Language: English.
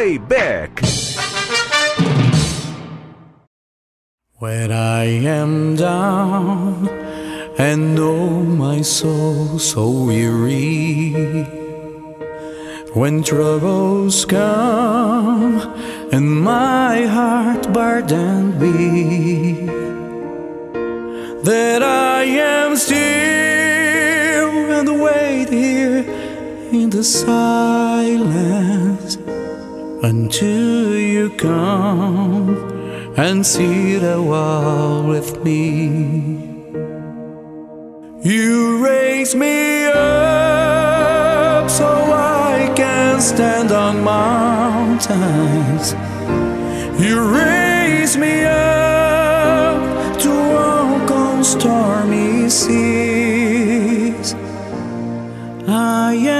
Playbek. When I am down and oh my soul so weary, when troubles come and my heart burdened be, that I am still and wait here in the silence until you come and sit a while with me. You raise me up so I can stand on mountains. You raise me up to walk on stormy seas. I am